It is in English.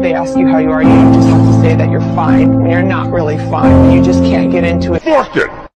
they ask you how you are, you just have to say that you're fine when you're not really fine. You just can't get into it. Fuck it!